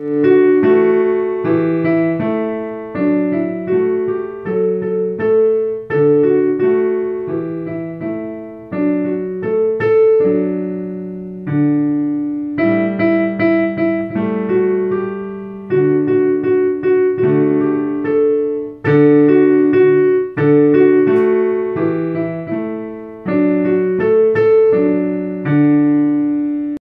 you.